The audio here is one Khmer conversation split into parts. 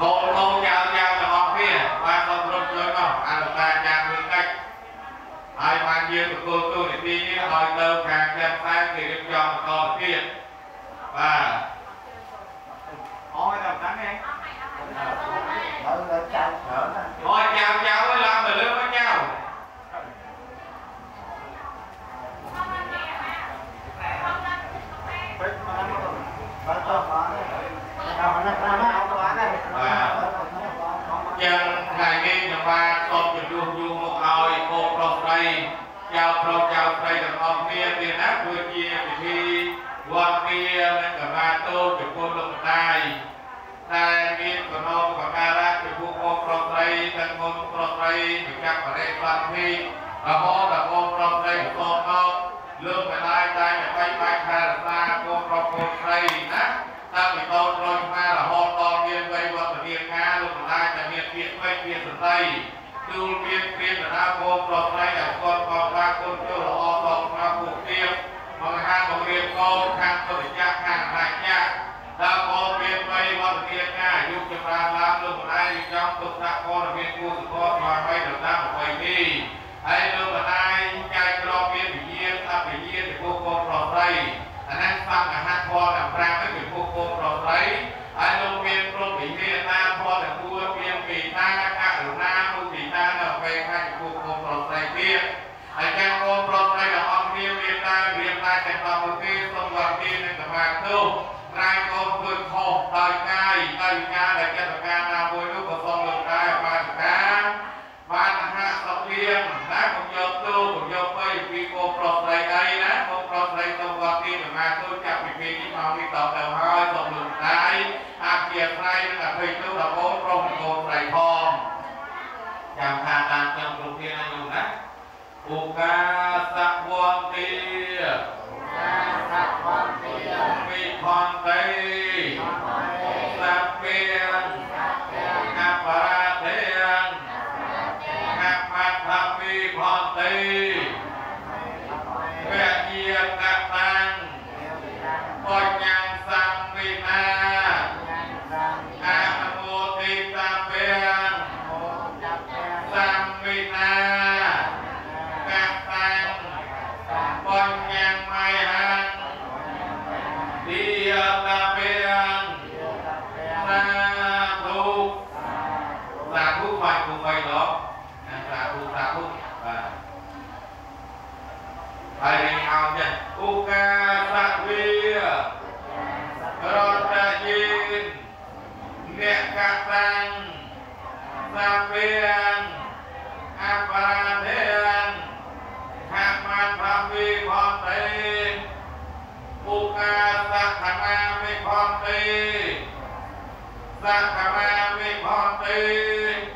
កូនកូនចៅចៅទាំងអស់គ្នាបានគ្រប់គ្រងជួយមកអនុតាចាស់មួយកិច្ចហើយបានយើងទទួលទូនីតិនេះឲ្យទៅខាងផ្ទះផ្សាយគេរៀបចំបន្តទៀតបាទ ôi đầm trắng em ở ở trong ở đó អូចៅចៅឲ្យឡើងទៅលើមកចៅ Bích mà nó có ở trong đó nào nó nó nó không có đây យ៉ាងថ្ងៃនេះខ្ញុំបាទសូមជម្រាបជូនមកឲ្យកូនប្រុសស្រីចៅប្រុសចៅស្រីទាំងអស់គ្នាទៀតណាដូចជាពិធីវត្តមានិងកមាតូចំពោះលោកម្ដាយតែមានគណោបការៈចំពោះកូនប្រុសស្រីទាំងកូនប្រុសស្រីម្ចាស់ប រិបត្តិនេះរហូតដល់កូនប្រុសស្រីបន្តមកលោកម្ដាយតែតែបែកបាក់ថែរក្សាកូនប្រុសកូនស្រីណាតាំងពីតូនរយមករហូតដល់មានវ័យវត្តមានការលោកម្ដាយតែមានពាក្យពេចន៍ពាក្យសរសៃទូលមានព្រានតាកូនប្រុសស្រីឲ្យកូនផងបានកូនចូលល្អដល់ស្មារតីទៀតបង្ហាញបង្រៀនកូនខាងទុតិយៈខាងអនាចៈដល់កូនមានវ័យវត្តមានការអាយុចម្រើនឡើងលោកម្ដាយរៀបចំទុកដាក់ ហើយលោកម្ដាយចែកក្រមមានវិញ្ញាណអភិញ្ញាណចំពោះកូនប្រុសស្រីអានេះសង្ឃហត្ថធម៌ទាំង5នេះចំពោះកូនប្រុសស្រីហើយលោកមានព្រមវិញ្ញាណតាធម៌ទាំង4មានពីតាករុណាមុទិតានៅពេលខាងចំពោះកូនប្រុសស្រីទៀតហើយចាំកូនប្រុសស្រីទាំងអស់គ្នាមានតារៀបតាទាំង10មុខទេសូមវត្តទីនឹងសមាធិក្រែងកូនធ្វើខុសដោយកាយដោយវិញ្ញាណដែលចិត្តប្រការណាមួយនោះក៏សូមលោកដែរបានការ បានអាហារសពលៀងណាកុំយកទូកុំយកបីពីកូនប្រុសស្រីអីណាកូនប្រុសស្រីទៅវត្តទីប្រមាណទូចាប់ពីពេលនេះមកនេះតទៅហើយសូមលោកតាយអាជាស្រ័ យនឹងអភ័យទូដល់កូនប្រុសនិងកូនស្រីផងចាំថាតាមខ្ញុំគ្រប់គ្នាណាយល់ណាឧកាសវន្តិ sắc con thì វិខន្តិសព្ពេ សាធុសាធុបាទហើយរៀនអោចេះឧកាសវិរតយានអ្នកកតាំងសាពេងអបរាធេងខមន្តវិភន្តិឧកាសខមាវិភន្តិសខមាវិភន្តិសខមាវិភន្តិវន្តិវិភន្តិសាពេងអបរា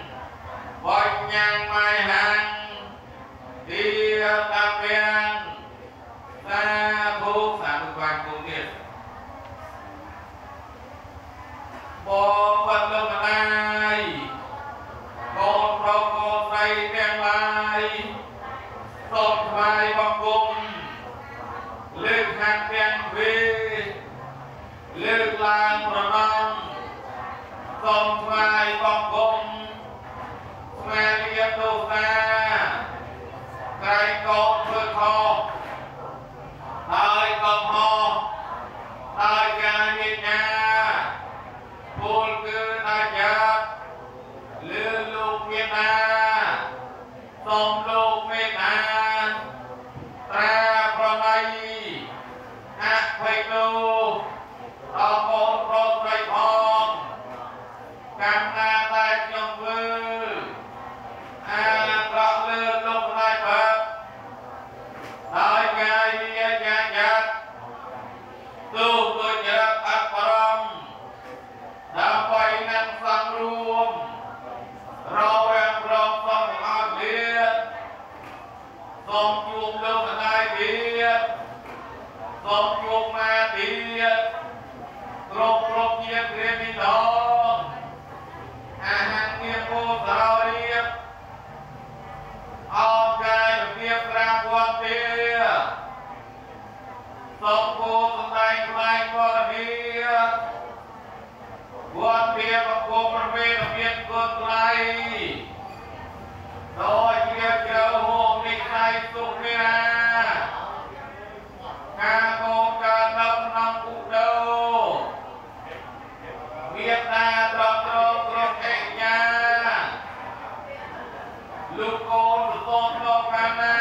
លើកឡើងប្រណំសូមថ្វាយបង្គំស្មារតីទោសាក្រែងកោធ្វើខុសហើយកំហុសដោយការនិយាយ សូមជួបមកទៀតគ្រប់គ្រប់ជាគ្រាពីដងអាហារងារពូសរោរៀបអោបកាយរបៀបក្រាបវត្តទេសូមពូសំដែងខ្លាយពរវិវត្តវាបកុំប្រវេរបៀបគុណថ្លៃដោយជ្រាបជ្រៅហូមនេះខ្លាយសុខមេរា ការកូនកើតនៅក្នុងឧដោមេត្តាត្រង់ត្រង់គ្រប់អេញ្ញាលោកកូនសតលោកខាងណា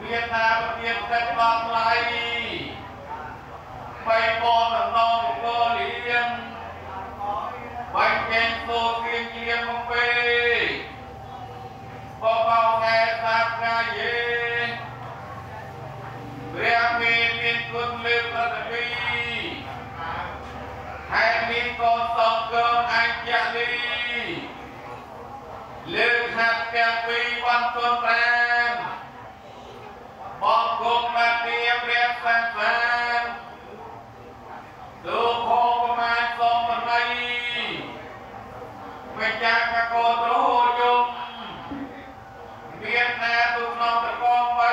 មេត្តាប្រទានទឹកដល់ថ្លៃបៃបនដំណងកលលៀងបាញ់ចេញសូត្រគ្រៀងជ្រៀងមកពេបបោកែសាប់កាយេព្រះមានមានគុណលើប្រតិពីហើយមានកូនសងកើអញ្ញលីលើកហាត់ទាំងពីរ បានទុនប្រាំបងគុំមកពីព្រះសាស្ត្រាលោកហោប្រមាណសំបណៃវិចារកកោត្រោយំមានណាទុកក្នុងត្រកងបី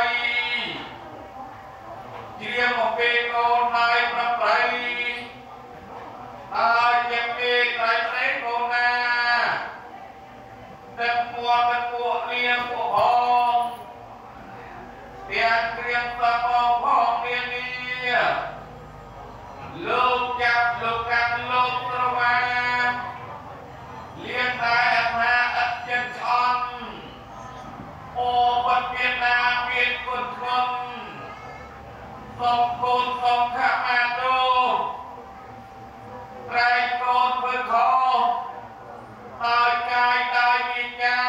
ជ្រាបមកពេលកូនហើយប្រប្រៃអើជាពីត្រៃត្រៃកូនណាទឹកមួទឹកពួកលៀងពួកហងទាំងគ្រៀងសបងផងនានាលោកចាប់លោកកាត់លោកស្រវាលៀងតែអថាអត់ចិត្តឆ្អន់អូបាត់មានណាមានគុណគុណសូមគុណសូមខមាទោប្រែកូនធ្វើខុសដោយកាយដោយវិញ្ញា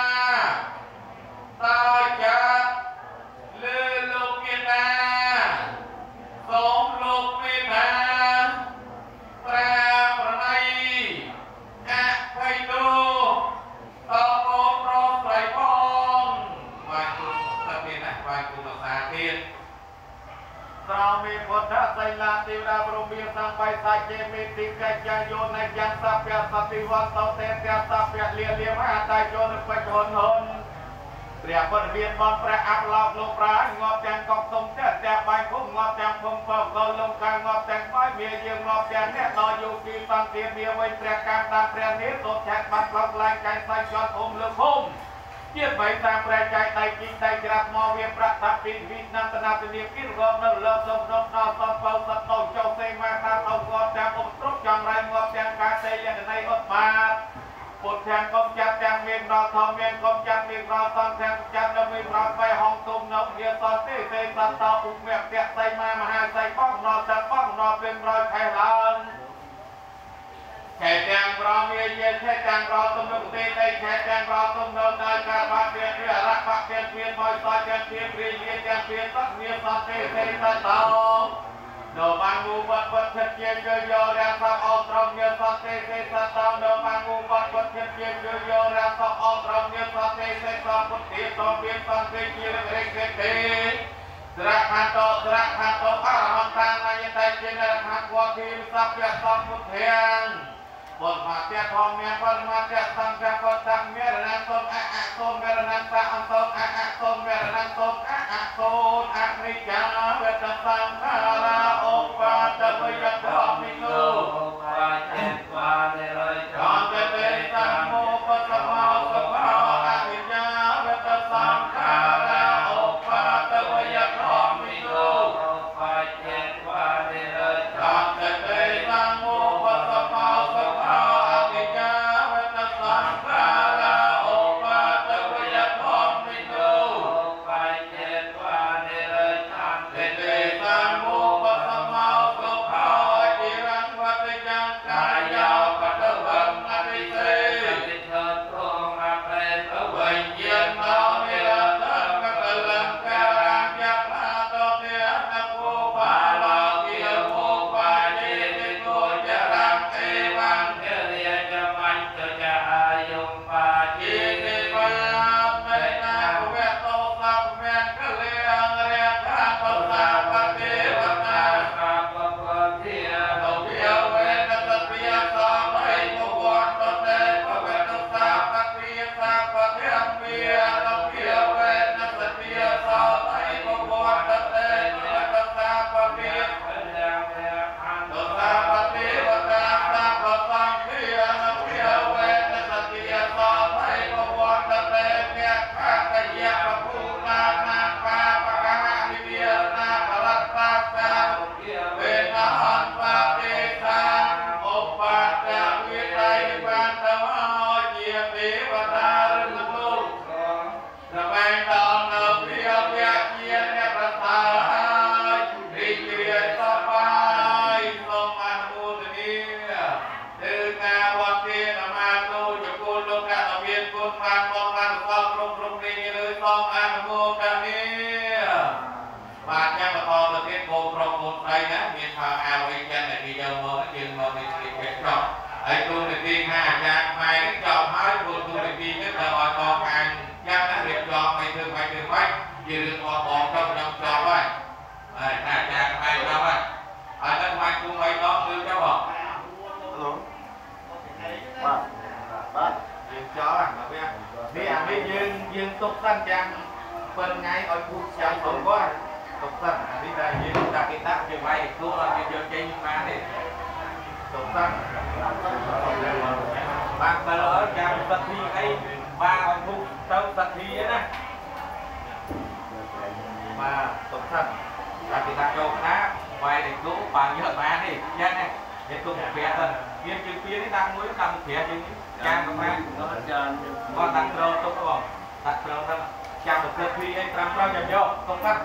ដោយចិត្តលើលោកមានណាសូមលោកមានណាប្រាប្រណីអភ័យទោតកូនប្រុសស្រីផងបានគុណតែមានណាបានគុណសាទៀត ស្រោមីពុទ្ធសីលាទេវតាព្រមមានសង្បៃសាជេមេតិកច្ចយោនៃយ៉ាង សព្យសតិវន្តតេតសព្យលាលាមហាតាយោនិបច្ចុនហុនព្រះពុទ្ធមានបនព្រះអប្លោកលោកប្រាងាប់ទាំងកប់ទុំទាំងទាំងបាយគុំងាប់ទាំងភុំពកលលំកាងាប់ទាំងបាយមានយើងងាប់ទាំងអ្នកដល់យោគីសន្តិមានវិញព្រះកម្មតាមព្រះនេះសូមឆាត់បាត់ក្លោកឡើងកាយសាច់ជាន់អ៊ំលើភូមិជាបីតាមព្រះចៃដៃជីដៃច្រាស់មកវាប្រតាពីវិណាតនាទនីគិរងនៅលើសំណុកដល់សំបោសតោចោសេមាតាអងត់តាមអុំត្រុកចង់រៃងាប់ទាំងកាសេយន័យអត់បាទពុទ្ធទាំងកុំចាត់ទាំង មានដល់ធំមានកុំចាត់មានដល់សំទាំងចាត់នៅមានដល់បែហងទុំនៅវាសតទេសេសតោឧបមៈតសៃមាមហាសៃបងដល់ចាត់បងដល់ពេលរយខែឡើងខេទាំងប្រមាយាខេទាំងប្រទំនុកទេដីខេទាំងប្រទំនៅដោយការបាត់វាវារៈបាក់វាវាមកសយទាំងវាព្រាយាទាំងវាសក់វាសក់ទេទេតតោនៅបានងូបាត់បាត់ចិត្តជាយយោរាសអោត្រមវាសក់ទេទេតតោ នៅបានងូបាត់បាត់ចិត្តជាយយោរាសអោត្រមវាសក់ទេទេតពុទ្ធិតវាសក់ទេជារេកទេស្រៈខាតោស្រៈខាតោអរហន្តានយតេជារហ័តវតិសព្យសព្វពុទ្ធាងបនមាត្យផងមានបនមាត្យសង្ឃពតមេរណាសូនអអសូនមេរណាតាអន្តោអអសូនមេរណាសូនអអសូនអនិច្ចាវេតសង្ខារា បានបងបានផងគ្រប់គ្រប់គ្នាលើផងអនុមោទនាបាទចាំបន្តទៅទៀតបងប្រុសបងស្រីណាមានថាអវ័យចឹង ទុកសិនយ៉ាង7ថ្ងៃឲ្យពូចាំទៅគាត់ទុកសិនអានេះដែលយើងដាក់គេដាក់យើងវាយខ្លួនឲ្យយើងយកចេញបានទេទុកសិនបានបើអើចាំសទ្ធីអីបានឲ្យពូទៅសទ្ធីណាបាទទុកសិនដាក់គេដាក់យកណាវាយតែខ្លួនបានយកបានទេយ៉ាងណាយើងទុកប្រាក់ទៅមានជើងពៀនេះដាក់មួយដាក់មួយប្រាក់យើងចាំប្រហែល nói cho គាត់ដាក់ត្រទុកបង ដាក់ត្រទៅចាំទៅព្រឹកពីអី5ប្រចាំយកទុកគាត់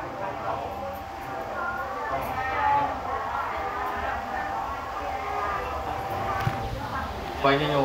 បាយញញ